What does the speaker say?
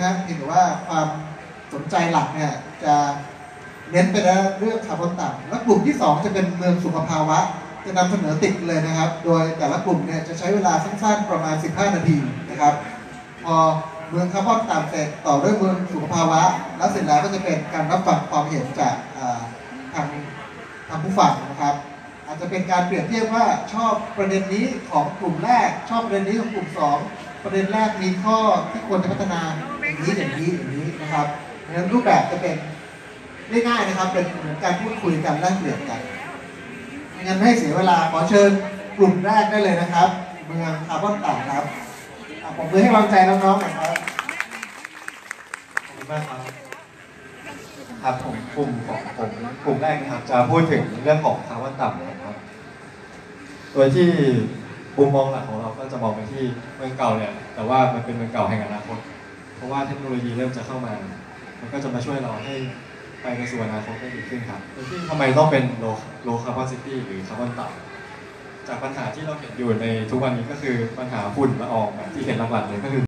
นะฮะเพียงแต่ว่าความสนใจหลักเนี่ยจะเน้นไปในเรื่องคาร์บอนต่ำและกลุ่มที่ 2 จะเป็นเมืองสุขภาวะ จะนำเสนอติดเลยนะครับ โดยแต่ละกลุ่มเนี่ยจะใช้เวลาสั้นๆประมาณ 15 นาทีนะครับ พอเมืองคาร์บอนต่ำเสร็จต่อด้วยเมืองสุขภาวะ แล้วเสร็จแล้วก็จะเป็นการรับฟังความเห็นจากทางทางผู้ฟังนะครับ อาจจะเป็นการเปรียบเทียบว่าชอบประเด็นนี้ของกลุ่มแรก ชอบประเด็นนี้ของกลุ่มสองประเด็นแรกมีข้อที่ควรจะพัฒนา นี้อย่างนี้อย่างนี้นะครับดังนั้นรูปแบบจะเป็นง่ายๆนะครับ เป็นเหมือนการพูดคุยกันแลกเปลี่ยนกันไม่งั้นไม่ให้เสียเวลาขอเชิญกลุ่มแรกได้เลยนะครับ เมืองคาร์บอนต่ำครับผมมือให้กำลังใจน้องๆหน่อยครับขอบคุณมากครับครับผมกลุ่มของผมกลุ่มแรกนะครับจะพูดถึงเรื่องของคาร์บอนต่ำนะครับ โดยที่มุมมองหลักของเราก็จะมองไปที่เมืองเก่าเนี่ยแต่ว่ามันเป็นเมืองเก่าแห่งอนาคต ว่าเทคโนโลยีเริ่มจะเข้ามา มันก็จะมาช่วยเราให้ไปในสู่อนาคตได้ดีขึ้นครับโดยที่ทำไมต้องเป็น low low carbon city หรือคาร์บอนต่ำจากปัญหาที่เราเห็นอยู่ในทุกวันนี้ก็คือปัญหาฝุ่นละอองแบบที่เห็นหลักๆเลยก็คือ